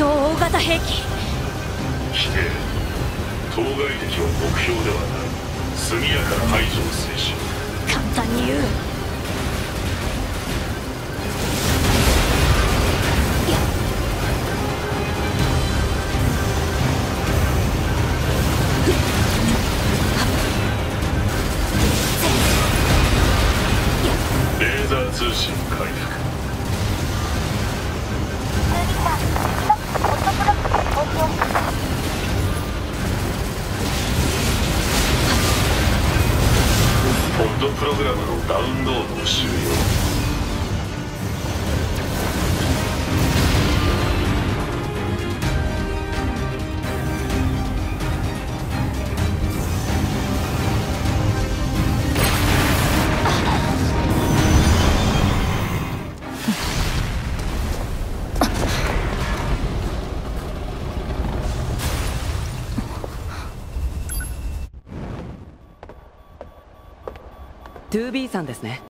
型兵器否定当該敵は目標ではない。速やかな排除を制し簡単に言う。レーザー通信回復。ドプログラムのダウンロードを終了。2B さんですね。